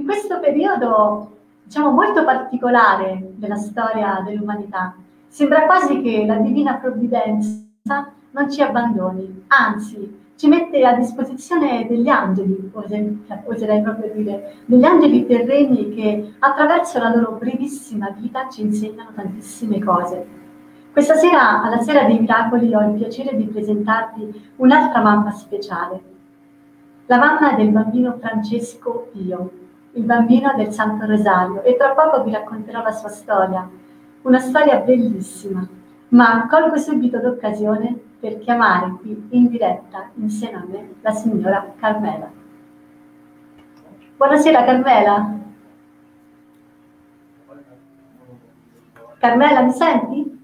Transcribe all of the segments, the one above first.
in questo periodo, diciamo, molto particolare della storia dell'umanità, sembra quasi che la divina provvidenza non ci abbandoni, anzi ci mette a disposizione degli angeli, oserei proprio dire, degli angeli terreni che attraverso la loro brevissima vita ci insegnano tantissime cose. Questa sera, alla Sera dei Miracoli, ho il piacere di presentarvi un'altra mamma speciale, la mamma del bambino Francesco Pio, il bambino del Santo Rosario, e tra poco vi racconterò la sua storia, una storia bellissima, ma colgo subito l'occasione per chiamare qui in diretta insieme a me la signora Carmela. Buonasera Carmela. Carmela, mi senti?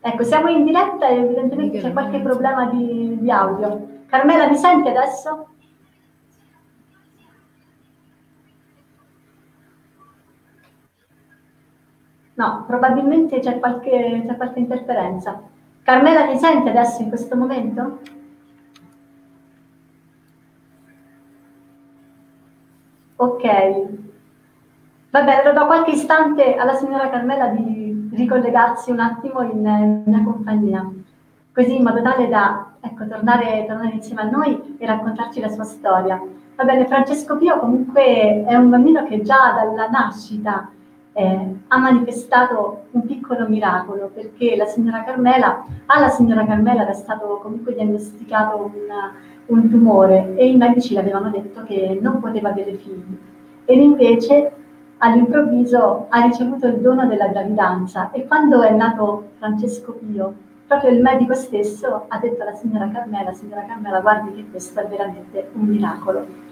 Ecco, siamo in diretta e evidentemente c'è qualche problema di, di audio. Carmela, mi senti adesso? No, probabilmente c'è qualche, c'è qualche interferenza. Carmela mi sente adesso in questo momento? Ok. Va bene, lo do qualche istante alla signora Carmela di ricollegarsi un attimo in mia compagnia, così in modo tale da ecco, tornare, tornare insieme a noi e raccontarci la sua storia. Va bene, Francesco Pio comunque è un bambino che già dalla nascita eh, ha manifestato un piccolo miracolo perché la signora Carmela, alla signora Carmela era stato comunque diagnosticato un, un tumore e i medici le avevano detto che non poteva avere figli. Ed invece all'improvviso ha ricevuto il dono della gravidanza. E quando è nato Francesco Pio, proprio il medico stesso ha detto alla signora Carmela, signora Carmela guardi che questo è veramente un miracolo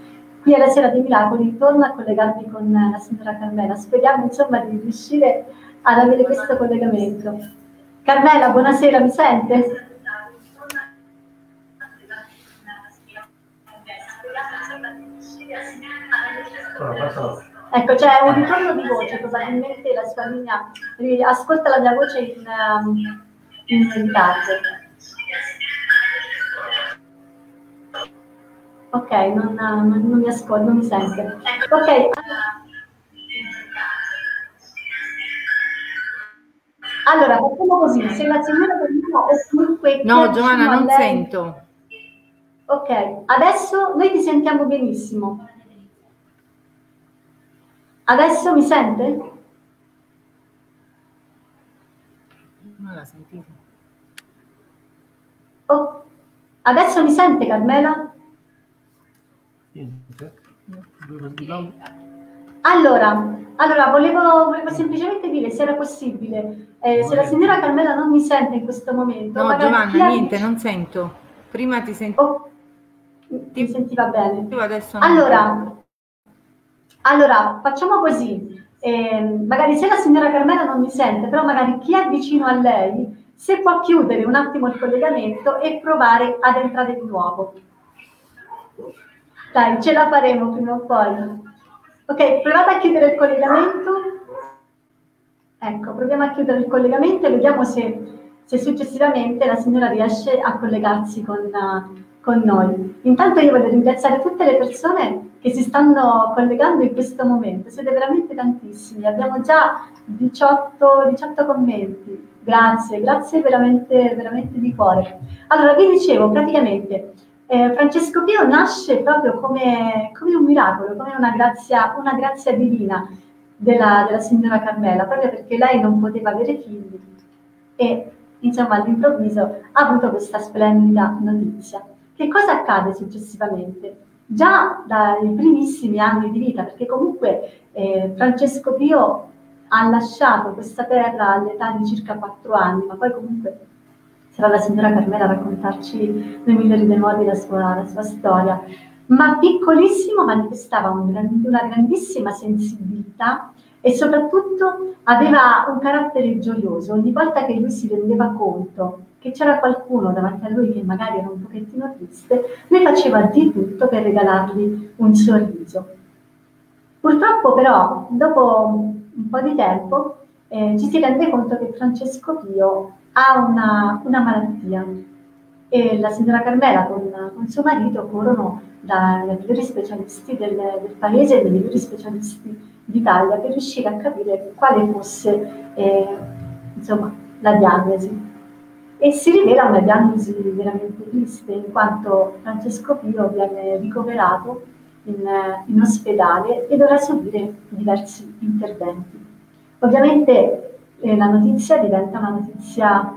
qui alla Sera dei Miracoli, torno a collegarmi con la signora Carmela. Speriamo insomma di riuscire ad avere questo collegamento. Carmela, buonasera, mi sente? Ecco, c'è un ritorno di voce, probabilmente la sua linea ascolta la mia voce in, um, in ritardo. Ok, non, non, non mi ascolta, non mi sente. Ok. Allora, facciamo così, se la signora Domina o comunque... No, Giovanna, non lei... sento. Ok, adesso noi ti sentiamo benissimo. Adesso mi sente? Non la sentito. Oh, adesso mi sente Carmela? Allora, allora volevo, volevo, semplicemente dire se era possibile, eh, se la signora Carmela non mi sente in questo momento. No, Giovanna, niente, non sento. Prima ti sentivo. Oh, ti sentiva bene. Tu adesso non allora, allora, facciamo così. Eh, magari se la signora Carmela non mi sente, però magari chi è vicino a lei, se può chiudere un attimo il collegamento e provare ad entrare di nuovo. Dai, ce la faremo prima o poi. Ok, provate a chiudere il collegamento. Ecco, proviamo a chiudere il collegamento e vediamo se, se successivamente la signora riesce a collegarsi con, con noi. Intanto io voglio ringraziare tutte le persone che si stanno collegando in questo momento, siete veramente tantissimi, abbiamo già 18, 18 commenti, grazie, grazie veramente, veramente di cuore. Allora, vi dicevo, praticamente eh, Francesco Pio nasce proprio come, come, un miracolo, come una grazia, una grazia divina della, della, signora Carmela, proprio perché lei non poteva avere figli e insomma all'improvviso ha avuto questa splendida notizia. Che cosa accade successivamente? Già dai primissimi anni di vita, perché comunque eh, Francesco Pio ha lasciato questa terra all'età di circa quattro anni, ma poi comunque sarà la signora Carmela a raccontarci nei migliori dei modi la sua, la sua storia, ma piccolissimo manifestava un, una grandissima sensibilità e soprattutto aveva un carattere gioioso. Ogni volta che lui si rendeva conto che c'era qualcuno davanti a lui che magari era un pochettino triste, lui faceva di tutto per regalargli un sorriso. Purtroppo però, dopo un po' di tempo, eh, ci si rende conto che Francesco Pio ha una, una malattia e la signora Carmela con, con suo marito corrono dai migliori specialisti del, del paese e dai migliori specialisti d'Italia per riuscire a capire quale fosse eh, insomma, la diagnosi. E si rivela una diagnosi veramente triste, in quanto Francesco Pio viene ricoverato in, in ospedale e dovrà subire diversi interventi. Ovviamente eh, la notizia diventa una notizia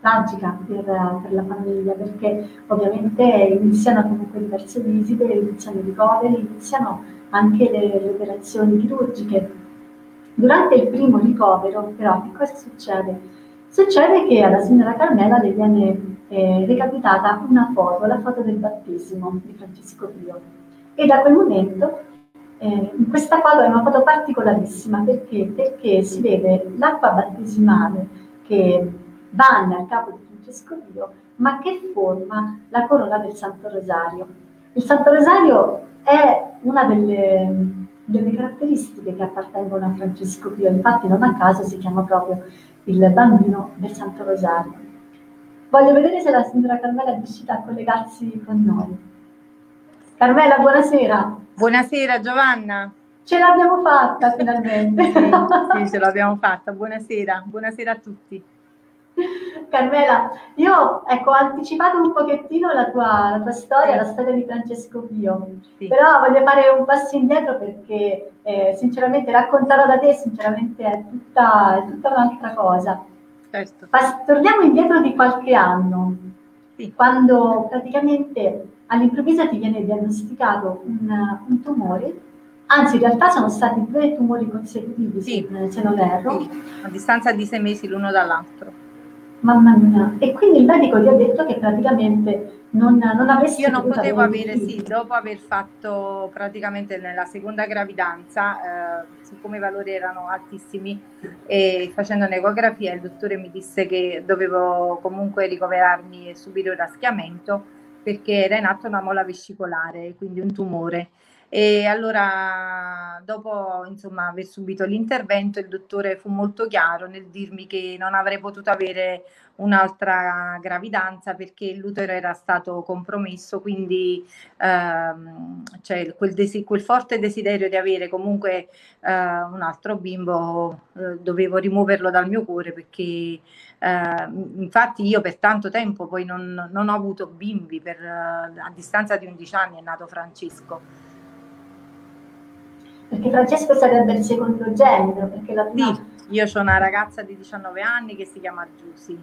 tragica per, per, la famiglia perché ovviamente iniziano comunque diverse visite, iniziano i ricoveri, iniziano anche le, le operazioni chirurgiche. Durante il primo ricovero però che cosa succede? Succede che alla signora Carmela le viene eh, recapitata una foto, la foto del battesimo di Francesco Pio e da quel momento eh, questa foto è una foto particolarissima perché, perché si vede l'acqua battesimale che bagna il capo di Francesco Pio, ma che forma la corona del Santo Rosario. Il Santo Rosario è una delle, delle caratteristiche che appartengono a Francesco Pio, infatti non a caso si chiama proprio il bambino del Santo Rosario. Voglio vedere se la signora Carmela è riuscita a collegarsi con noi. Carmela, buonasera. Buonasera Giovanna. Ce l'abbiamo fatta finalmente. sì, sì, ce l'abbiamo fatta. Buonasera, buonasera a tutti. Carmela, io ecco, ho anticipato un pochettino la tua, la tua storia, la storia di Francesco Pio, sì. però voglio fare un passo indietro perché eh, sinceramente raccontarla da te sinceramente è tutta, è tutta un'altra cosa. Certo. Ma torniamo indietro di qualche anno, sì. quando praticamente all'improvviso ti viene diagnosticato un, un, tumore, anzi in realtà sono stati due tumori consecutivi, sì. se, se non erro. Sì. A distanza di sei mesi l'uno dall'altro. Mamma mia, e quindi il medico ti ha detto che praticamente non, non avresti Io non potevo avere, sì, dopo aver fatto praticamente nella seconda gravidanza, eh, siccome i valori erano altissimi, e facendo un'ecografia il dottore mi disse che dovevo comunque ricoverarmi e subire un raschiamento perché era in atto una mola vescicolare, quindi un tumore. E allora, dopo insomma, aver subito l'intervento, il dottore fu molto chiaro nel dirmi che non avrei potuto avere un'altra gravidanza perché l'utero era stato compromesso, quindi ehm, cioè, quel, desi- quel, forte desiderio di avere comunque eh, un altro bimbo eh, dovevo rimuoverlo dal mio cuore perché eh, infatti io per tanto tempo poi non, non ho avuto bimbi, per, eh, a distanza di 11 anni è nato Francesco perché Francesco sarebbe il secondo genero. Perché la prima... Sì, io ho una ragazza di 19 anni che si chiama Giusy.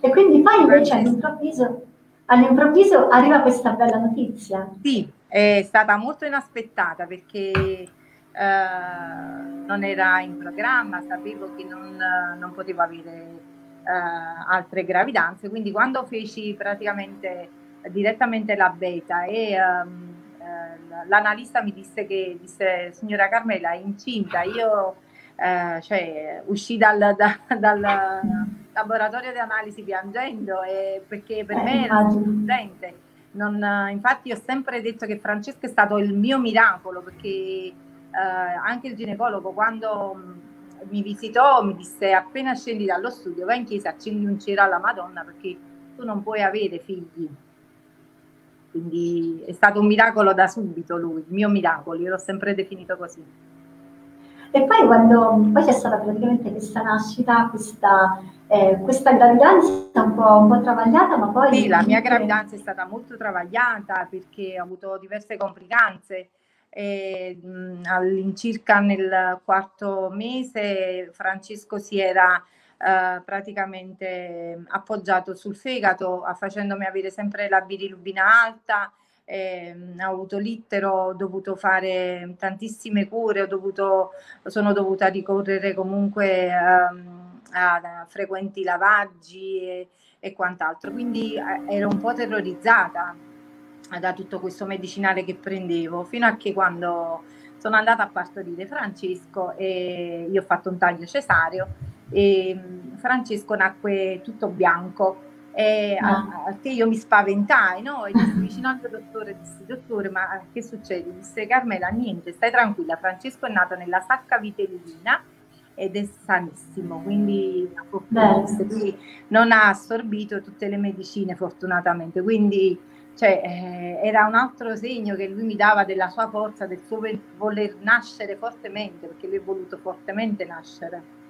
E quindi poi invece all'improvviso, all'improvviso arriva questa bella notizia. Sì, è stata molto inaspettata perché eh, non era in programma, sapevo che non, non potevo avere eh, altre gravidanze, quindi quando feci praticamente direttamente la beta e um, l'analista mi disse che, disse, signora Carmela, è incinta, io eh, cioè, uscì dal, da, dal, laboratorio di analisi piangendo e perché per me era urgente. Non, infatti ho sempre detto che Francesco è stato il mio miracolo perché eh, anche il ginecologo quando mi visitò mi disse appena scendi dallo studio vai in chiesa accendi un cero alla Madonna perché tu non puoi avere figli quindi è stato un miracolo da subito lui, il mio miracolo, io l'ho sempre definito così. E poi quando poi c'è stata praticamente questa nascita, questa, eh, questa gravidanza un po', un po', travagliata, ma poi... Sì, la mia gravidanza è stata molto travagliata perché ho avuto diverse complicanze. E, mh, all'incirca nel quarto mese Francesco si era eh, praticamente appoggiato sul fegato, facendomi avere sempre la bilirubina alta. Eh, ho avuto l'ittero, ho dovuto fare tantissime cure, dovuto, sono dovuta ricorrere comunque ehm, a, frequenti lavaggi e, e quant'altro. Quindi eh, ero un po' terrorizzata da tutto questo medicinale che prendevo, fino a che quando sono andata a partorire Francesco e io ho fatto un taglio cesareo e mm, Francesco nacque tutto bianco e no. a, a che io mi spaventai no? e dissi vicino al dottore dissi dottore ma che succede? disse Carmela niente stai tranquilla Francesco è nato nella sacca vitellina ed è sanissimo, quindi, quindi non ha assorbito tutte le medicine fortunatamente, quindi cioè, eh, era un altro segno che lui mi dava della sua forza, del suo voler nascere fortemente, perché lui è voluto fortemente nascere.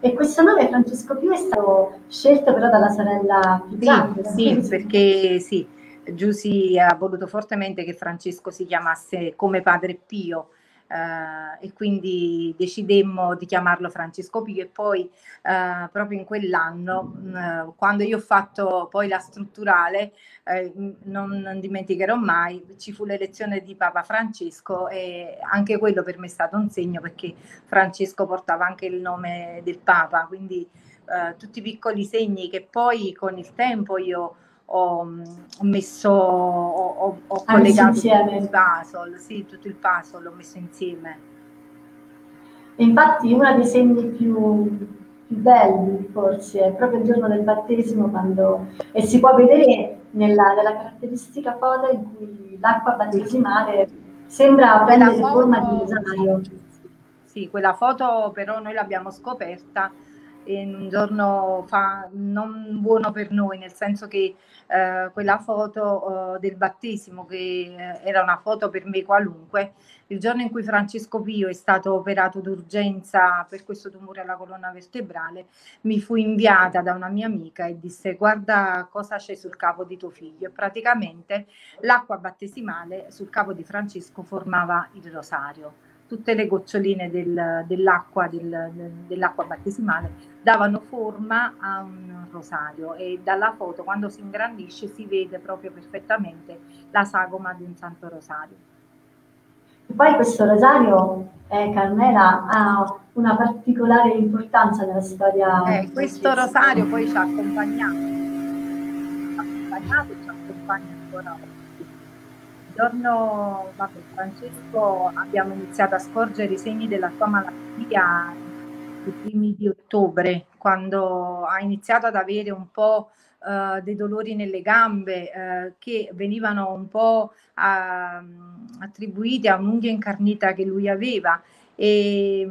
E questo nome Francesco Pio è stato scelto però dalla sorella più grande. Sì, sì perché sì, Giusy ha voluto fortemente che Francesco si chiamasse come padre Pio eh, e quindi decidemmo di chiamarlo Francesco Pio. E poi eh, proprio in quell'anno, eh, quando io ho fatto poi la strutturale, eh, non, non, dimenticherò mai, ci fu l'elezione di Papa Francesco e anche quello per me è stato un segno perché Francesco portava anche il nome del Papa, quindi eh, tutti i piccoli segni che poi con il tempo io ho, ho messo, ho, ho collegato tutto il puzzle, sì, tutto il puzzle l'ho messo insieme. infatti uno dei segni più, più, belli forse è proprio il giorno del battesimo quando, e si può vedere nella, nella caratteristica foto in cui l'acqua battesimale sembra prendere forma di rosario. Sì, quella foto però noi l'abbiamo scoperta in un giorno fa non buono per noi, nel senso che eh, quella foto eh, del battesimo, che eh, era una foto per me qualunque, il giorno in cui Francesco Pio è stato operato d'urgenza per questo tumore alla colonna vertebrale, mi fu inviata da una mia amica e disse guarda cosa c'è sul capo di tuo figlio. E praticamente l'acqua battesimale sul capo di Francesco formava il rosario tutte le goccioline del, dell'acqua, del, dell'acqua battesimale davano forma a un rosario e dalla foto quando si ingrandisce si vede proprio perfettamente la sagoma di un santo rosario. E poi questo rosario, eh, Carmela, ha una particolare importanza nella storia. Eh, questo rosario poi ci ha accompagnato, ci ha accompagnato e ci accompagna ancora giorno, vabbè, Francesco, abbiamo iniziato a scorgere i segni della sua malattia i primi di ottobre, quando ha iniziato ad avere un po' uh, dei dolori nelle gambe uh, che venivano un po' a, attribuiti a un'unghia incarnita che lui aveva. E,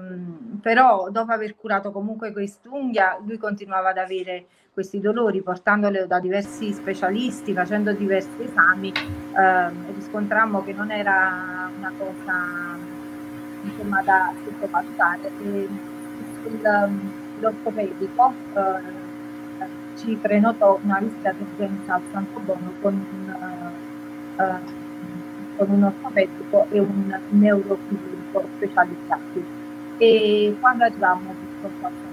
però dopo aver curato comunque quest'unghia lui continuava ad avere questi dolori portandole da diversi specialisti, facendo diversi esami, eh, riscontrammo che non era una cosa insomma, da sottovalutare. E l'ortopedico eh, ci prenotò una visita d'urgenza al Santo Bono con eh, con un ortopedico e un neurochirurgo specializzati. E quando arrivavamo a Santo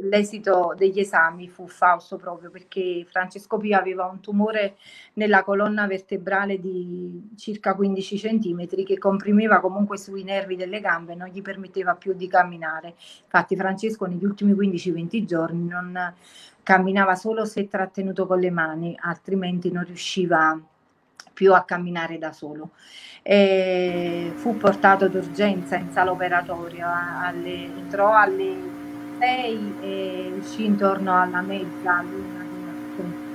l'esito degli esami fu falso proprio perché Francesco Pio aveva un tumore nella colonna vertebrale di circa 15 centimetri che comprimeva comunque sui nervi delle gambe e non gli permetteva più di camminare. Infatti Francesco negli ultimi 15-20 giorni non camminava solo se trattenuto con le mani, altrimenti non riusciva più a camminare da solo. E fu portato d'urgenza in sala operatoria, alle, entrò alle 6 e uscì intorno alla mezza luna di.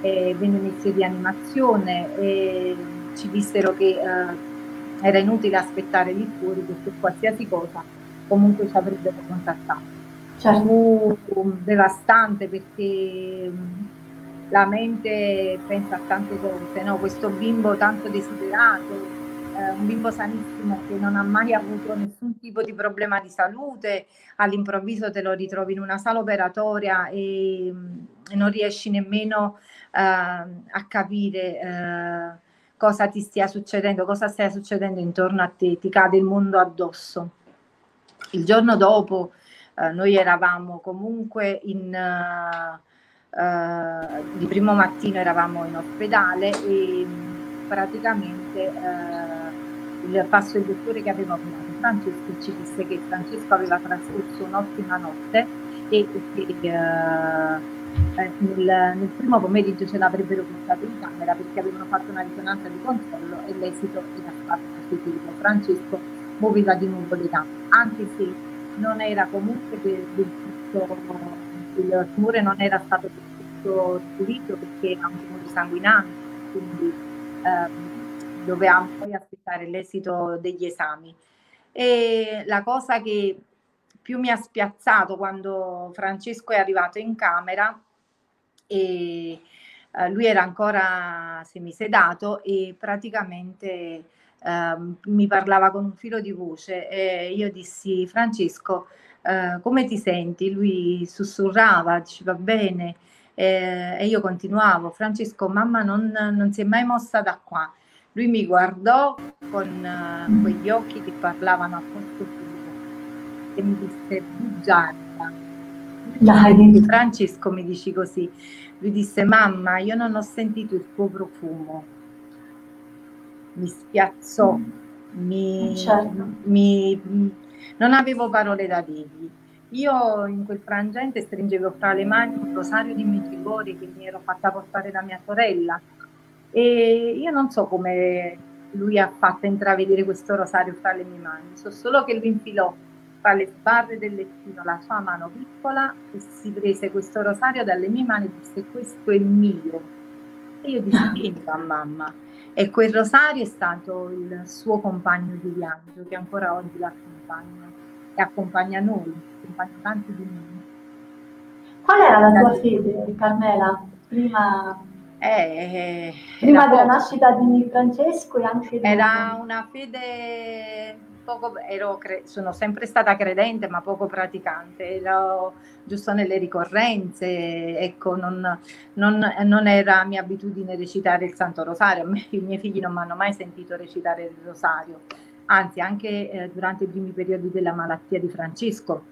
E venne messo di animazione e ci dissero che eh, era inutile aspettare lì fuori perché qualsiasi cosa comunque ci avrebbero contattato. Certo. Fu devastante perché la mente pensa a tante cose, no? questo bimbo tanto desiderato, eh, un bimbo sanissimo che non ha mai avuto nessun tipo di problema di salute, all'improvviso te lo ritrovi in una sala operatoria e, e non riesci nemmeno eh, a capire eh, cosa ti stia succedendo, cosa stia succedendo intorno a te, ti cade il mondo addosso. Il giorno dopo eh, noi eravamo comunque in... Uh, di primo mattino eravamo in ospedale e praticamente uh, il passo del dottore che aveva operato Francesco ci disse che Francesco aveva trascorso un'ottima notte e che uh, nel, nel, primo pomeriggio ce l'avrebbero portato in camera perché avevano fatto una risonanza di controllo e l'esito era stato positivo. Francesco muoveva di nuovo le gambe, anche se non era comunque del tutto, il tumore non era stato tutto pulito perché era un tumore sanguinante, quindi ehm, dovevamo poi aspettare l'esito degli esami. E la cosa che più mi ha spiazzato quando Francesco è arrivato in camera e eh, lui era ancora semisedato e praticamente eh, mi parlava con un filo di voce e io dissi Francesco eh, come ti senti? Lui sussurrava, diceva bene eh, e io continuavo Francesco mamma non, non si è mai mossa da qua lui mi guardò con uh, quegli occhi che parlavano a posto puro e mi disse bugiarda. Dai. Francesco mi dici così. Lui disse mamma io non ho sentito il tuo profumo. Mi spiazzò, mi, certo. mi, non avevo parole da dirgli. Io in quel frangente stringevo fra le mani un rosario di medjugorje che mi ero fatta portare da mia sorella e io non so come lui ha fatto intravedere questo rosario fra le mie mani, so solo che lui infilò tra le sbarre del lettino la sua mano piccola e si prese questo rosario dalle mie mani e disse questo è mio. E io dissi vieni mamma. E quel rosario è stato il suo compagno di viaggio che ancora oggi l'accompagna e accompagna noi, accompagna tanti di noi. Qual era la tua fede, Carmela, prima eh, Prima della nascita di Francesco e anche di... Era una fede poco, ero, sono sempre stata credente ma poco praticante, ero giusto nelle ricorrenze, ecco, non, non, non era mia abitudine recitare il Santo Rosario, i miei figli non mi hanno mai sentito recitare il Rosario, anzi anche eh, durante i primi periodi della malattia di Francesco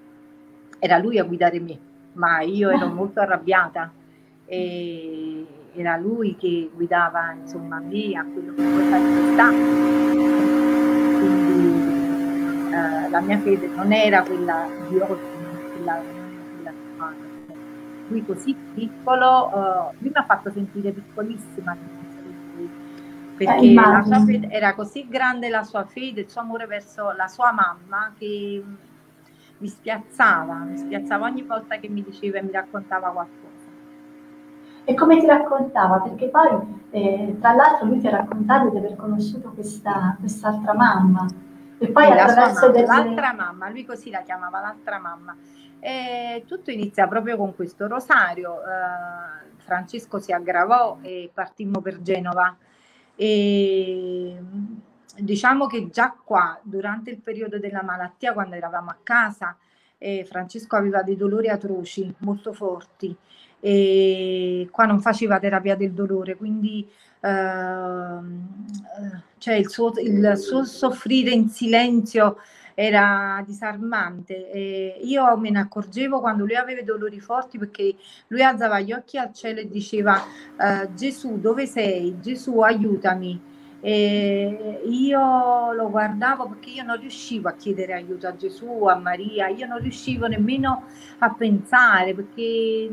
era lui a guidare me, ma io ero molto arrabbiata. E era lui che guidava insomma me a quello che poi quindi eh, la mia fede non era quella di oggi quella, quella lui così piccolo uh, lui mi ha fatto sentire piccolissima perché eh, la sua fede, era così grande la sua fede, il suo amore verso la sua mamma che mi spiazzava, mi spiazzava ogni volta che mi diceva e mi raccontava qualcosa. E come ti raccontava? Perché poi, eh, tra l'altro, lui ti ha raccontato di aver conosciuto questa, quest'altra mamma. E poi sì, attraverso mamma, delle... l'altra mamma, lui così la chiamava l'altra mamma. E tutto inizia proprio con questo rosario. Eh, Francesco si aggravò e partimmo per Genova. E diciamo che già qua, durante il periodo della malattia, quando eravamo a casa, eh, Francesco aveva dei dolori atroci, molto forti e qua non faceva terapia del dolore, quindi cioè il, suo, il suo soffrire in silenzio era disarmante. E io me ne accorgevo quando lui aveva dolori forti perché lui alzava gli occhi al cielo e diceva eh, Gesù dove sei? Gesù aiutami. E io lo guardavo perché io non riuscivo a chiedere aiuto a Gesù, a Maria, io non riuscivo nemmeno a pensare perché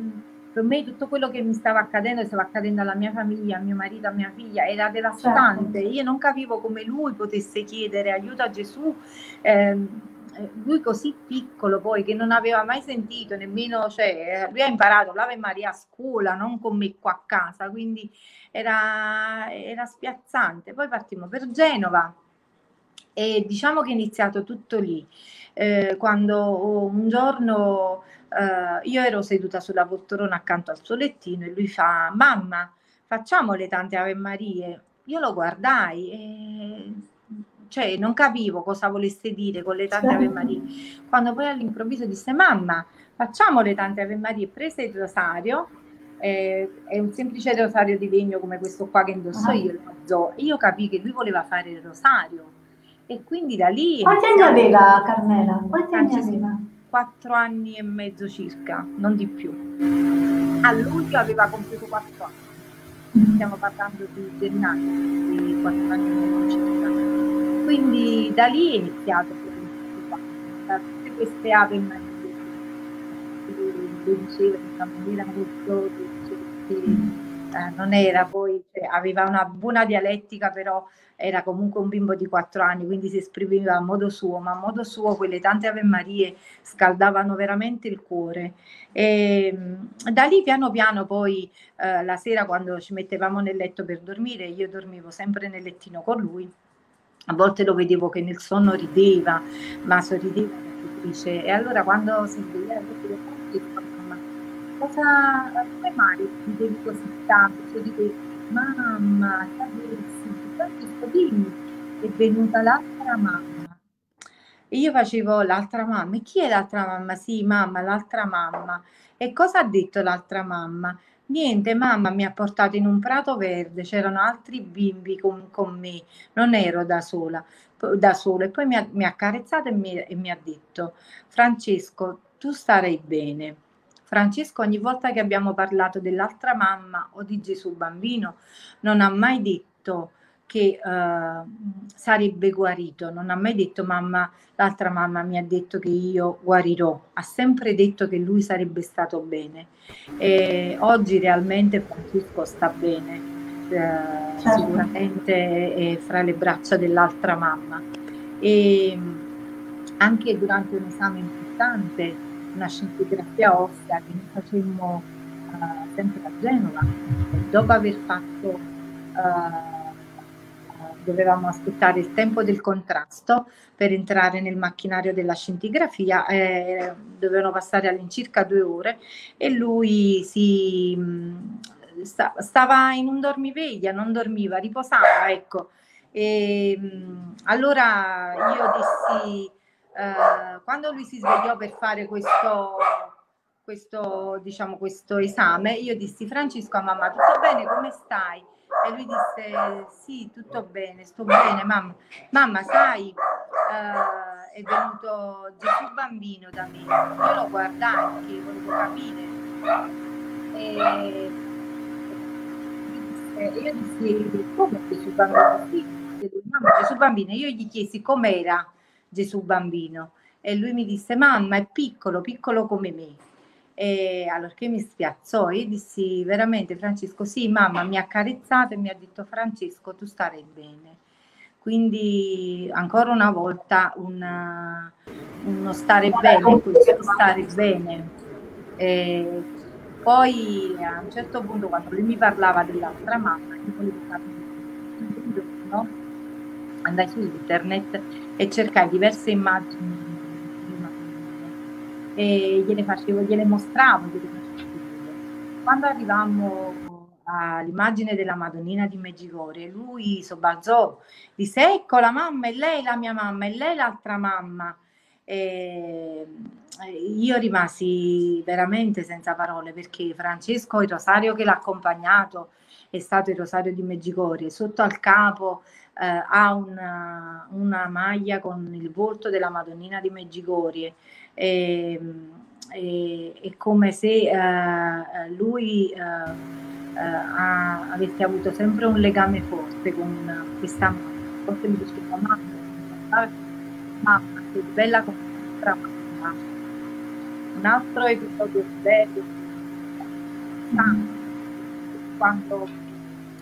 per me tutto quello che mi stava accadendo, stava accadendo alla mia famiglia, a mio marito, a mia figlia, era devastante. Certo. Io non capivo come lui potesse chiedere aiuto a Gesù. Ehm, eh, lui così piccolo poi che non aveva mai sentito nemmeno, cioè lui ha imparato l'Ave Maria a scuola, non con me qua a casa, quindi era, era spiazzante. Poi partimmo per Genova e diciamo che è iniziato tutto lì. Eh, quando un giorno eh, io ero seduta sulla poltrona accanto al suo lettino e lui fa, mamma, facciamo le tante Ave Marie. Io lo guardai e cioè non capivo cosa volesse dire con le tante Ave Marie. Quando poi all'improvviso disse, mamma, facciamo le tante Ave Marie, prese il rosario, eh, è un semplice rosario di legno come questo qua che indosso ah. io, io capii che lui voleva fare il rosario. E quindi da lì... Quanti anni aveva Carmela? Quanti anni aveva? Quattro anni e mezzo circa, non di più. A luglio aveva compiuto quattro anni, stiamo parlando di gennaio, di quattro anni e mezzo circa. Quindi da lì è iniziato da tutte queste ave marie lo diceva in una maniera molto eh, non era poi, cioè, aveva una buona dialettica, però era comunque un bimbo di quattro anni, quindi si esprimeva a modo suo, ma a modo suo quelle tante Ave Marie scaldavano veramente il cuore. E, mm, da lì piano piano poi eh, la sera quando ci mettevamo nel letto per dormire, io dormivo sempre nel lettino con lui, a volte lo vedevo che nel sonno rideva, ma sorrideva e allora quando si sveglia mamma, cosa, come mai ridevi così tanto? Sorridevi, mamma, sapessi, Francesco dimmi, è venuta l'altra mamma. E io facevo l'altra mamma, e chi è l'altra mamma? Sì, mamma, l'altra mamma. E cosa ha detto l'altra mamma? Niente, mamma mi ha portato in un prato verde, c'erano altri bimbi con, con me, non ero da sola, da sola. E poi mi ha, mi ha carezzato e mi, e mi ha detto, Francesco, tu starai bene. Francesco ogni volta che abbiamo parlato dell'altra mamma o di Gesù bambino non ha mai detto che uh, sarebbe guarito, non ha mai detto mamma, l'altra mamma mi ha detto che io guarirò, ha sempre detto che lui sarebbe stato bene. E oggi realmente Francesco sta bene, eh, certo. sicuramente è fra le braccia dell'altra mamma. E anche durante un esame importante, una scintigrafia ossea che noi facemmo uh, sempre a Genova, dopo aver fatto uh, dovevamo aspettare il tempo del contrasto per entrare nel macchinario della scintigrafia, eh, dovevano passare all'incirca due ore e lui si, mm, sta, stava in un dormiveglia, non dormiva, riposava, ecco. E, mm, allora io dissi, eh, quando lui si svegliò per fare questo, questo, diciamo, questo esame, io dissi Francesco a mamma, tutto bene, come stai? E lui disse, sì, tutto bene, sto bene, mamma. Mamma, sai, uh, è venuto Gesù bambino da me. Io lo guardai perché volevo capire. E, e io dissi, come Gesù bambino? Sì. Mamma, Gesù bambino. Io gli chiesi com'era Gesù bambino. E lui mi disse, mamma, è piccolo, piccolo come me. E allora che mi spiazzò e dissi veramente Francesco, sì, mamma mi ha carezzato e mi ha detto Francesco, tu starai bene. Quindi ancora una volta una, uno stare bene, stare bene. E poi a un certo punto quando lui mi parlava dell'altra mamma, io volevo capire, no? Andai su internet e cercai diverse immagini e gliele facevo, gliele mostravo, gliele facevo. Quando arrivammo all'immagine della Madonnina di Meggigorie, lui sobbalzò, disse ecco la mamma, è lei la mia mamma, è lei l'altra mamma. E io rimasi veramente senza parole perché Francesco, il rosario che l'ha accompagnato, è stato il rosario di Meggigorie, sotto al capo eh, ha una, una, maglia con il volto della Madonnina di Meggigorie e, ehm, e, è come se eh, lui eh, eh, ha, avesse avuto sempre un legame forte con questa mamma. Forse mi diceva mamma, mamma, che bella come nostra mamma. Un altro episodio bello, quando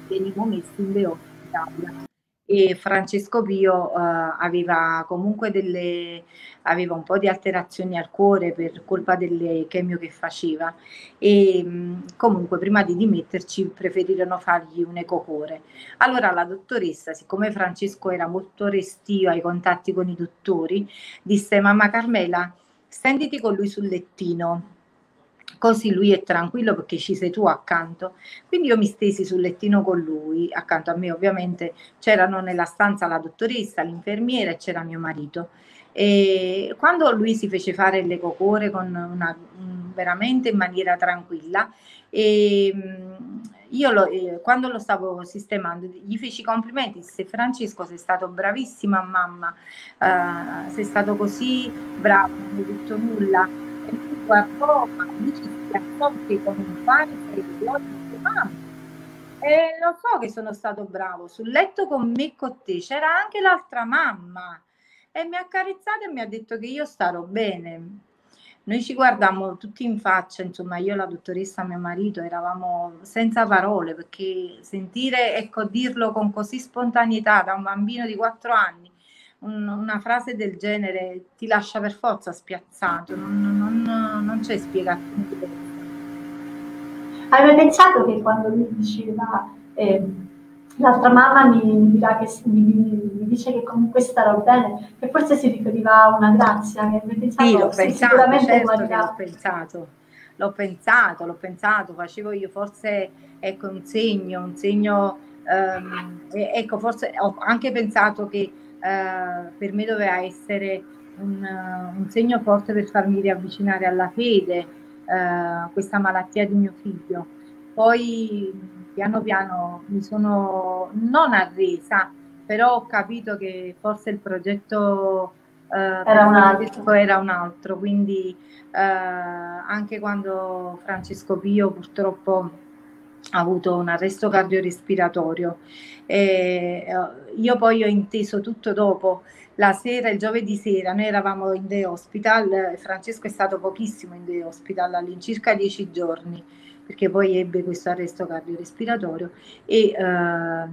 venivo messi in beospitale e Francesco Pio uh, aveva comunque delle aveva un po' di alterazioni al cuore per colpa delle chemio che faceva e mh, comunque prima di dimetterci preferirono fargli un ecocore. Allora la dottoressa, siccome Francesco era molto restio ai contatti con i dottori, disse mamma Carmela, stenditi con lui sul lettino così lui è tranquillo perché ci sei tu accanto. Quindi io mi stesi sul lettino con lui, accanto a me ovviamente c'erano nella stanza la dottoressa, l'infermiera e c'era mio marito. E quando lui si fece fare l'ecocore con una, veramente in maniera tranquilla, e io lo, eh, quando lo stavo sistemando gli feci complimenti, disse Francesco sei stato bravissima mamma, uh, sei stato così bravo, non hai detto nulla guardò, ma mi ci spiazzò che con un sei di mamma. E lo so che sono stato bravo, sul letto con me con te c'era anche l'altra mamma e mi ha accarezzato e mi ha detto che io starò bene. Noi ci guardammo tutti in faccia, insomma, io, la dottoressa, mio marito, eravamo senza parole perché sentire, ecco, dirlo con così spontaneità da un bambino di quattro anni un, una frase del genere ti lascia per forza spiazzato, non, non, non c'è spiegazione Avevo pensato che quando lui diceva eh, l'altra mamma mi, mi, dirà che, mi, mi, dice che comunque starò bene, che forse si riferiva una grazia. Che pensato, sì, l'ho sì, pensato, certo l'ho pensato, l'ho pensato, l'ho pensato, facevo io forse ecco un segno, un segno, ehm, ecco forse ho anche pensato che per me doveva essere un, un, segno forte per farmi riavvicinare alla fede, eh, questa malattia di mio figlio. Poi piano piano mi sono non arresa, però ho capito che forse il progetto eh, era, un altro. era un altro, quindi eh, anche quando Francesco Pio purtroppo ha avuto un arresto cardiorespiratorio, eh, io poi ho inteso tutto dopo, la sera, il giovedì sera, noi eravamo in The Hospital, Francesco è stato pochissimo in The Hospital, all'incirca dieci giorni perché poi ebbe questo arresto cardiorespiratorio. E eh,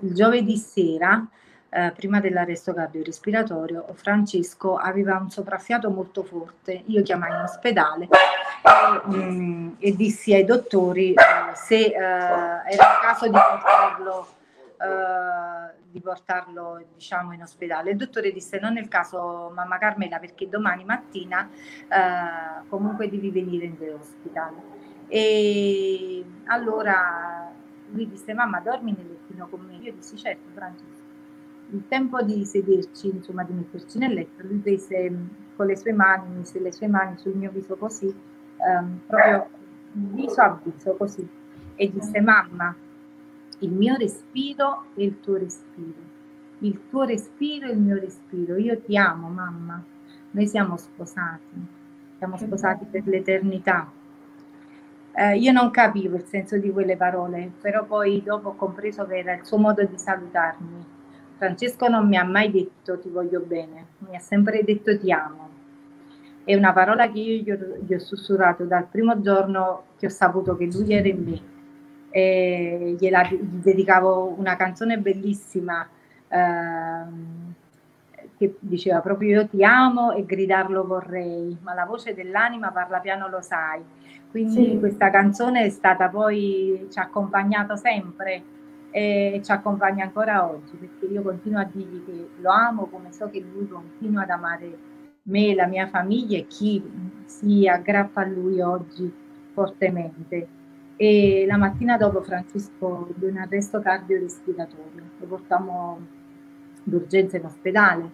il giovedì sera, eh, prima dell'arresto cardiorespiratorio, Francesco aveva un sopraffiato molto forte. Io chiamai in ospedale e, mh, mm, e dissi ai dottori eh, se eh, era il caso di portarlo Uh, di portarlo diciamo in ospedale. Il dottore disse non è il caso mamma Carmela perché domani mattina uh, comunque devi venire in ospedale. E allora lui disse, mamma dormi nel lettino con me? Io dissi, certo Francesco. Il tempo di sederci, insomma di metterci nel letto, lui prese mm, con le sue mani, mise le sue mani sul mio viso così, um, proprio viso a viso così, e disse, mamma, il mio respiro è il tuo respiro, il tuo respiro è il mio respiro, io ti amo mamma, noi siamo sposati, siamo sposati per l'eternità. Eh, io non capivo il senso di quelle parole, però poi dopo ho compreso che era il suo modo di salutarmi. Francesco non mi ha mai detto ti voglio bene, mi ha sempre detto ti amo. È una parola che io gli ho, gli ho sussurrato dal primo giorno che ho saputo che lui era in me. E gliela, gli dedicavo una canzone bellissima ehm, che diceva proprio io ti amo e gridarlo vorrei, ma la voce dell'anima parla piano lo sai quindi sì. questa canzone è stata poi, ci ha accompagnato sempre e ci accompagna ancora oggi, perché io continuo a dirgli che lo amo come so che lui continua ad amare me, la mia famiglia e chi si aggrappa a lui oggi fortemente. E la mattina dopo Francesco ebbe un arresto cardiorespiratorio, lo portammo d'urgenza in ospedale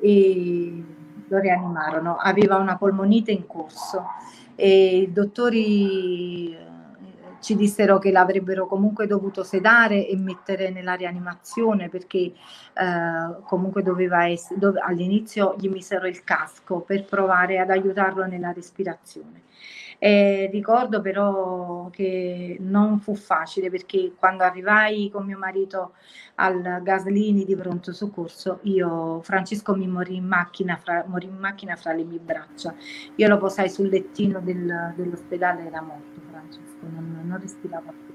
e lo rianimarono, aveva una polmonite in corso e i dottori ci dissero che l'avrebbero comunque dovuto sedare e mettere nella rianimazione perché eh, comunque doveva essere, dove, all'inizio gli misero il casco per provare ad aiutarlo nella respirazione. E ricordo però che non fu facile perché quando arrivai con mio marito al Gaslini di pronto soccorso, io, Francesco mi morì in macchina fra, morì in macchina fra le mie braccia. Io lo posai sul lettino del, dell'ospedale, era morto Non, non respirava più.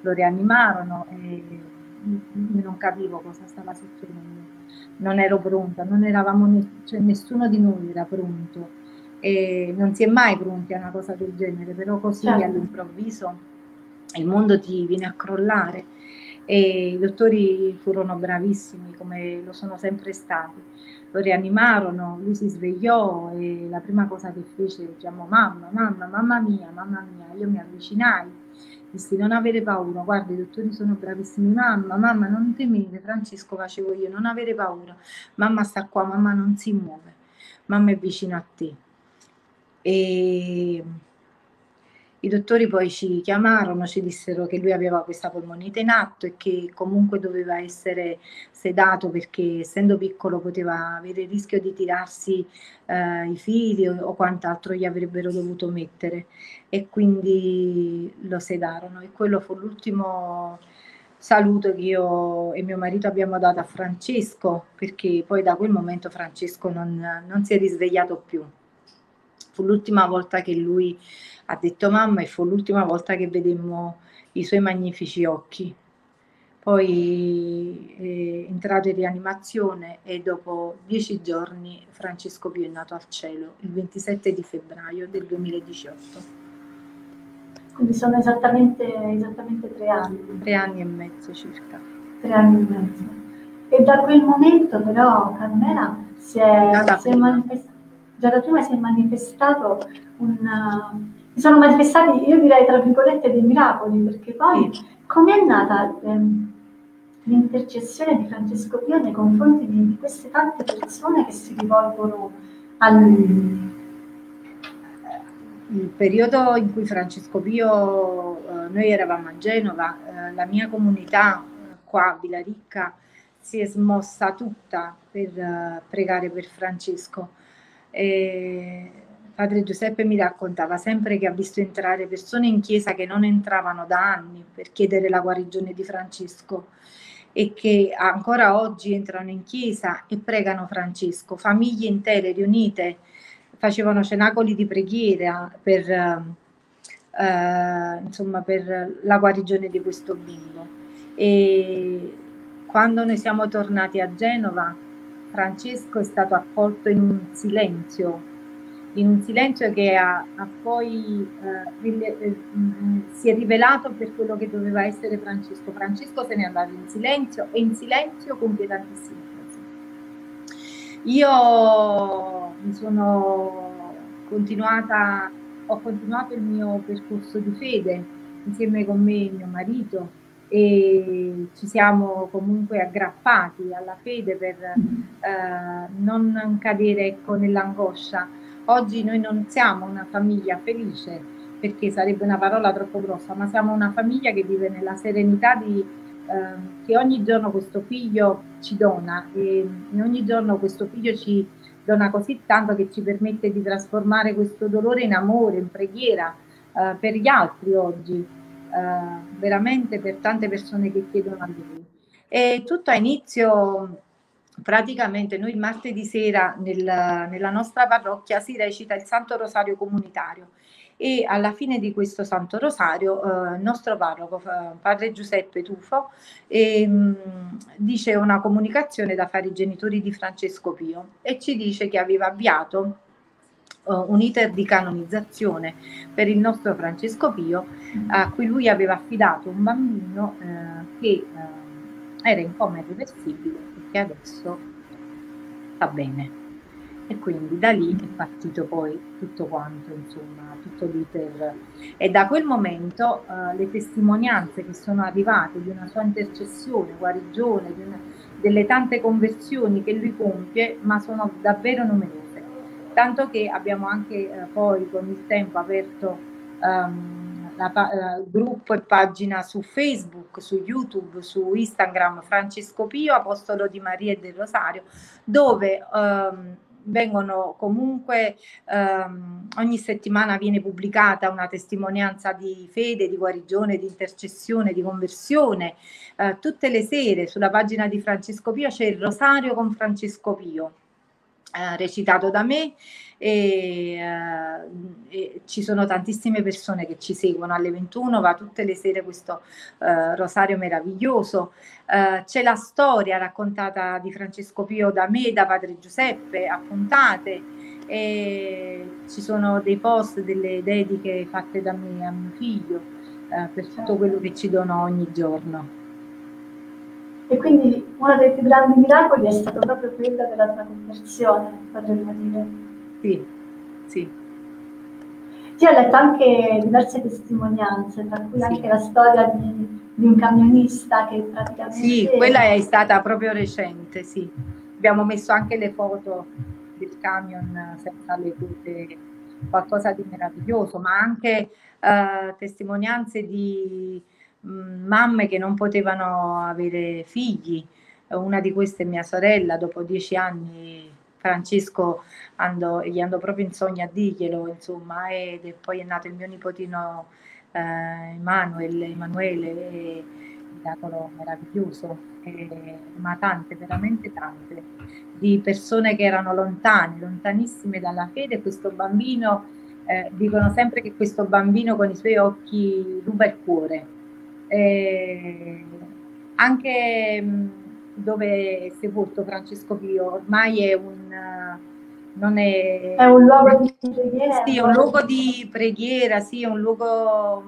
Lo rianimarono e io non capivo cosa stava succedendo. Non ero pronta, non eravamo, cioè nessuno di noi era pronto e non si è mai pronti a una cosa del genere, però così certo. all'improvviso il mondo ti viene a crollare e i dottori furono bravissimi come lo sono sempre stati. Lo rianimarono, lui si svegliò e la prima cosa che fece chiamò mamma, mamma, mamma mia, mamma mia, io mi avvicinai, dissi non avere paura, guarda i dottori sono bravissimi, mamma, mamma non temere, Francesco facevo io, non avere paura, mamma sta qua, mamma non si muove, mamma è vicino a te e i dottori poi ci chiamarono, ci dissero che lui aveva questa polmonite in atto e che comunque doveva essere sedato perché essendo piccolo poteva avere il rischio di tirarsi eh, i fili o, o quant'altro gli avrebbero dovuto mettere. E quindi lo sedarono. E quello fu l'ultimo saluto che io e mio marito abbiamo dato a Francesco perché poi da quel momento Francesco non, non si è risvegliato più fu l'ultima volta che lui ha detto mamma e fu l'ultima volta che vedemmo i suoi magnifici occhi. Poi è entrato in rianimazione e dopo dieci giorni Francesco Pio è nato al cielo, il 27 di febbraio del 2018. Quindi sono esattamente, esattamente tre anni. Tre anni e mezzo circa. tre anni e mezzo. E da quel momento però Carmela si è, si è manifestato, già da prima si è manifestato un... si sono manifestati, io direi tra virgolette, dei miracoli, perché poi come è nata ehm, l'intercessione di Francesco Pio nei confronti di, queste tante persone che si rivolgono a lui? il periodo in cui Francesco Pio, eh, noi eravamo a Genova, eh, la mia comunità eh, qua a Villaricca si è smossa tutta per eh, pregare per Francesco. E padre Giuseppe mi raccontava sempre che ha visto entrare persone in chiesa che non entravano da anni per chiedere la guarigione di Francesco e che ancora oggi entrano in chiesa e pregano Francesco, famiglie intere riunite facevano cenacoli di preghiera per, eh, insomma, per la guarigione di questo bimbo. E quando noi siamo tornati a Genova, Francesco è stato accolto in un silenzio, in un silenzio che ha, ha poi eh, eh, si è rivelato per quello che doveva essere Francesco. Francesco se n'è andato in silenzio e in silenzio compie tantissimi io mi sono continuata, ho continuato il mio percorso di fede insieme con me e mio marito e ci siamo comunque aggrappati alla fede per eh, non cadere ecco, nell'angoscia. Oggi noi non siamo una famiglia felice perché sarebbe una parola troppo grossa, ma siamo una famiglia che vive nella serenità di Ehm, che ogni giorno questo figlio ci dona. E ogni giorno questo figlio ci dona così tanto che ci permette di trasformare questo dolore in amore, in preghiera eh, per gli altri oggi, eh, veramente per tante persone che chiedono a lui. E tutto a inizio praticamente noi il martedì sera nel, nella nostra parrocchia si recita il Santo Rosario Comunitario e alla fine di questo Santo Rosario eh, il nostro parroco, padre Giuseppe Tufo, ehm, dice una comunicazione da fare ai genitori di Francesco Pio e ci dice che aveva avviato un iter di canonizzazione per il nostro Francesco Pio a cui lui aveva affidato un bambino eh, che eh, era in coma irreversibile e che adesso sta bene e quindi da lì è partito poi tutto quanto, insomma, tutto l'iter. E da quel momento uh, le testimonianze che sono arrivate di una sua intercessione, guarigione, una, delle tante conversioni che lui compie, ma sono davvero numerose. Tanto che abbiamo anche uh, poi con il tempo aperto um, la, uh, gruppo e pagina su Facebook, su YouTube, su Instagram Francesco Pio, Apostolo di Maria e del Rosario, dove um, vengono comunque ehm, ogni settimana viene pubblicata una testimonianza di fede, di guarigione, di intercessione, di conversione. Eh, tutte le sere sulla pagina di Francesco Pio c'è il rosario con Francesco Pio. Recitato da me e, eh, e, ci sono tantissime persone che ci seguono alle 21 va tutte le sere questo eh, rosario meraviglioso. Eh, c'è la storia raccontata di Francesco Pio da me da padre Giuseppe a puntate ci sono dei post delle dediche fatte da me a mio figlio eh, per tutto quello che ci dono ogni giorno e quindi uno dei più grandi miracoli è stato proprio quello della tua conversione, potremmo dire. Sì, sì. Sì, ho letto anche diverse testimonianze, tra cui sì. anche la storia di, di, un camionista che praticamente... Sì, quella è stata proprio recente, sì. Abbiamo messo anche le foto del camion senza le ruote, qualcosa di meraviglioso, ma anche eh, testimonianze di mamme che non potevano avere figli. Una di queste è mia sorella, dopo dieci anni Francesco andò, gli andò proprio in sogno a dirglielo, insomma, ed poi è nato il mio nipotino eh, Emanuele, Emanuele, miracolo meraviglioso, eh, ma tante, veramente tante, di persone che erano lontane, lontanissime dalla fede, questo bambino, eh, dicono sempre che questo bambino con i suoi occhi ruba il cuore, eh, anche mm, dove è sepolto Francesco Pio, ormai è un, non è, è un luogo di preghiera. Sì, è un luogo di preghiera, sì, è un luogo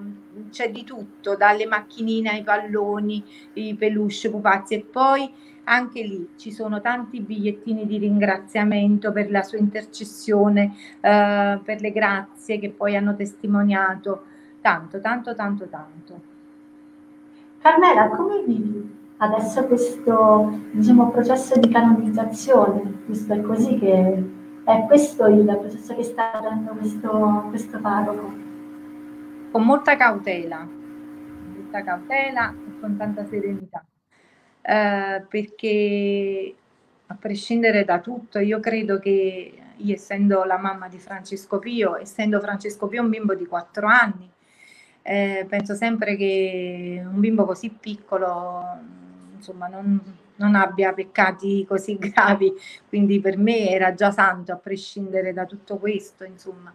c'è di tutto, dalle macchinine ai palloni, i peluche, pupazzi e poi anche lì ci sono tanti bigliettini di ringraziamento per la sua intercessione, eh, per le grazie che poi hanno testimoniato, tanto, tanto, tanto, tanto. Carmela, come vivi adesso questo diciamo, processo di canonizzazione? Visto è così che è questo il processo che sta avendo questo, questo parroco? Con molta cautela, molta cautela e con tanta serenità. Eh, perché a prescindere da tutto, io credo che io essendo la mamma di Francesco Pio, essendo Francesco Pio un bimbo di quattro anni, eh, penso sempre che un bimbo così piccolo insomma non, non, abbia peccati così gravi, quindi per me era già santo a prescindere da tutto questo, insomma.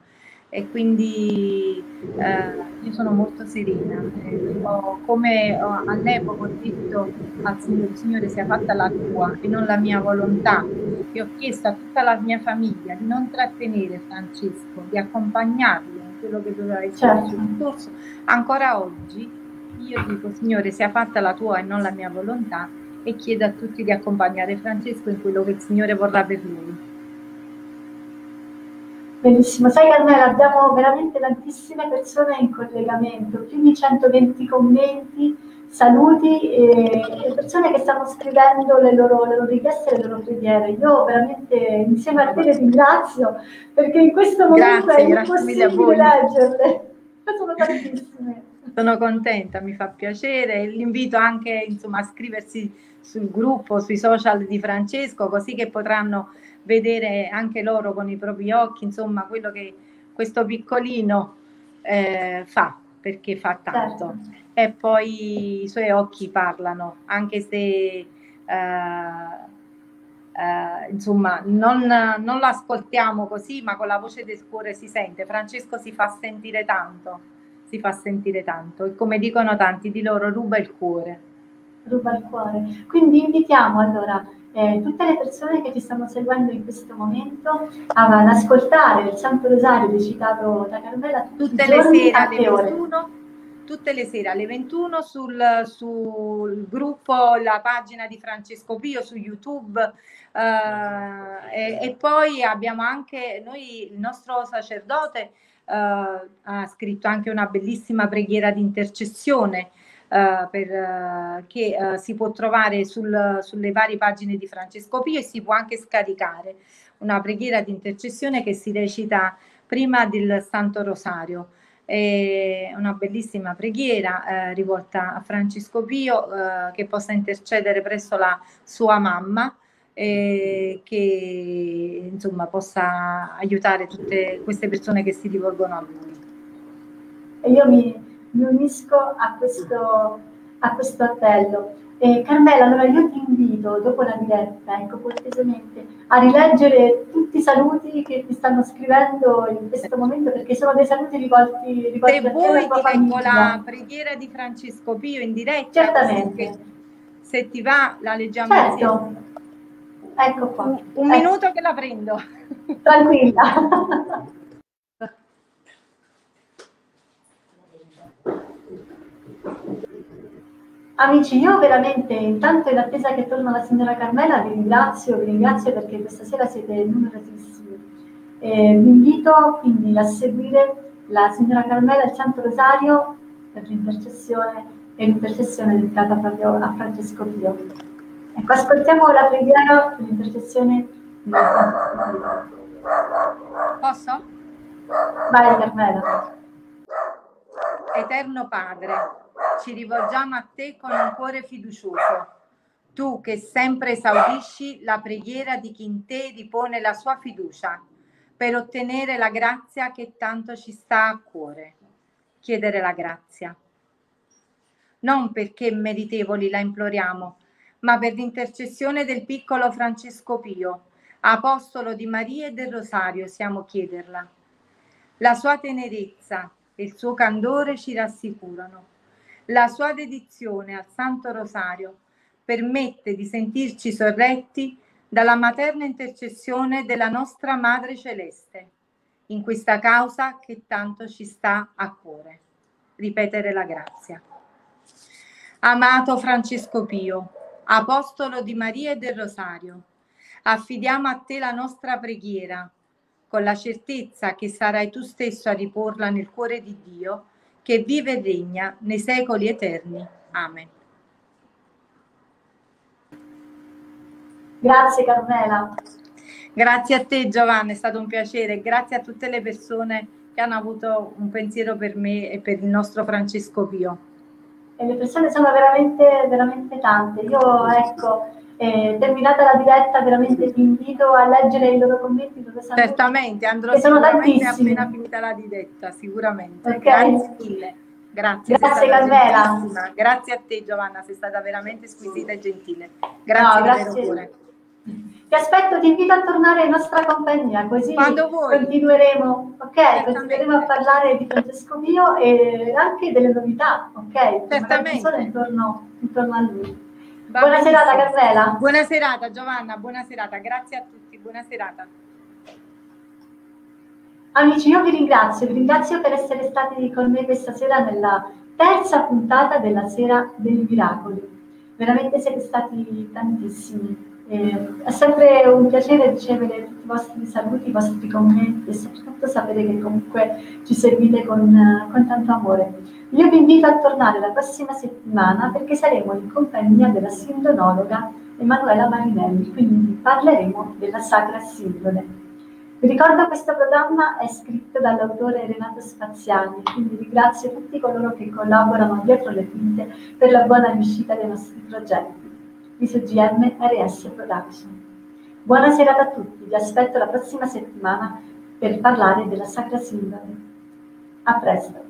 E quindi eh, io sono molto serena. Eh, come ho, all'epoca ho detto al Signore, Signore sia fatta la tua e non la mia volontà. E ho chiesto a tutta la mia famiglia di non trattenere Francesco, di accompagnarlo quello che doveva essere certo. il discorso, ancora oggi io dico Signore sia fatta la tua e non la mia volontà e chiedo a tutti di accompagnare Francesco in quello che il Signore vorrà per lui. Benissimo, sai Carmela, abbiamo veramente tantissime persone in collegamento, più di 120 commenti, saluti e persone che stanno scrivendo le loro, le loro richieste e le loro preghiere. Io veramente insieme a te le ringrazio perché in questo momento grazie, è impossibile leggerle. Sono tantissime. Sono contenta, mi fa piacere. L'invito anche insomma, a scriversi sul gruppo, sui social di Francesco, così che potranno vedere anche loro con i propri occhi, insomma, quello che questo piccolino eh, fa, perché fa tanto. Certo. E poi i suoi occhi parlano, anche se eh, eh, insomma non, non l'ascoltiamo così, ma con la voce del cuore si sente. Francesco si fa sentire tanto, si fa sentire tanto e come dicono tanti di loro ruba il cuore. Ruba il cuore. Quindi invitiamo allora eh, tutte le persone che ci stanno seguendo in questo momento ad ascoltare il Santo Rosario recitato da Carmela tutte le sere alle 21 tutte le sere alle 21 sul, sul, gruppo, la pagina di Francesco Pio su YouTube eh, e, e, poi abbiamo anche noi, il nostro sacerdote eh, ha scritto anche una bellissima preghiera di intercessione eh, per, eh, che eh, si può trovare sul, sulle varie pagine di Francesco Pio e si può anche scaricare una preghiera di intercessione che si recita prima del Santo Rosario. È una bellissima preghiera eh, rivolta a Francesco Pio eh, che possa intercedere presso la sua mamma e che insomma possa aiutare tutte queste persone che si rivolgono a lui. E io mi, mi unisco a questo, a questo appello. Eh, Carmela, allora io ti invito dopo la diretta, ecco, cortesemente, a rileggere tutti i saluti che ti stanno scrivendo in questo momento, perché sono dei saluti rivolti, rivolti Se a vuoi ti leggo la preghiera di Francesco Pio in diretta. Certamente. Se ti va, la leggiamo certo. insieme. Ecco qua. Un, un ecco. minuto che la prendo. Tranquilla. Amici, io veramente, intanto in attesa che torna la signora Carmela, vi ringrazio, vi ringrazio perché questa sera siete numerosissimi. Eh, vi invito quindi a seguire la signora Carmela il Santo Rosario per l'intercessione e l'intercessione dedicata proprio a Francesco Pio. Ecco, ascoltiamo la preghiera per l'intercessione. Posso? Vai Carmela. Eterno Padre, ci rivolgiamo a te con un cuore fiducioso. Tu che sempre esaudisci la preghiera di chi in te ripone la sua fiducia per ottenere la grazia che tanto ci sta a cuore. Chiedere la grazia. Non perché meritevoli la imploriamo, ma per l'intercessione del piccolo Francesco Pio, apostolo di Maria e del Rosario, siamo chiederla. La sua tenerezza e il suo candore ci rassicurano la sua dedizione al Santo Rosario permette di sentirci sorretti dalla materna intercessione della nostra Madre Celeste in questa causa che tanto ci sta a cuore. ripetere la grazia. Amato Francesco Pio, Apostolo di Maria e del Rosario, affidiamo a te la nostra preghiera con la certezza che sarai tu stesso a riporla nel cuore di Dio che vive e regna nei secoli eterni. Amen. Grazie Carmela. Grazie a te Giovanna, è stato un piacere. Grazie a tutte le persone che hanno avuto un pensiero per me e per il nostro Francesco Pio. E le persone sono veramente, veramente tante. Io ecco, eh, terminata la diretta veramente ti invito a leggere i loro commenti dove certamente andrò sicuramente appena finita la diretta sicuramente. Okay. grazie mille. Grazie grazie Carmela. grazie a te Giovanna sei stata veramente squisita e gentile. Grazie, no, grazie. ti aspetto ti invito a tornare in nostra compagnia così continueremo ok? Continueremo a parlare di Francesco Pio e anche delle novità ok? Certamente. intorno, intorno a lui buona serata Carmela. Buona serata Giovanna, buona serata, grazie a tutti, buona serata. Amici, io vi ringrazio, vi ringrazio per essere stati con me questa sera nella terza puntata della Sera dei Miracoli. Veramente siete stati tantissimi. Eh, è sempre un piacere ricevere tutti i vostri saluti, i vostri commenti e soprattutto sapere che comunque ci servite con, con tanto amore. Io vi invito a tornare la prossima settimana perché saremo in compagnia della sindonologa Emanuela Marinelli, quindi parleremo della Sacra Sindone. Vi ricordo che questo programma è scritto dall'autore Renato Spaziani, quindi ringrazio tutti coloro che collaborano dietro le quinte per la buona riuscita dei nostri progetti. Viso GM RS Production. Buona serata a tutti, vi aspetto la prossima settimana per parlare della Sacra Sindone. A presto!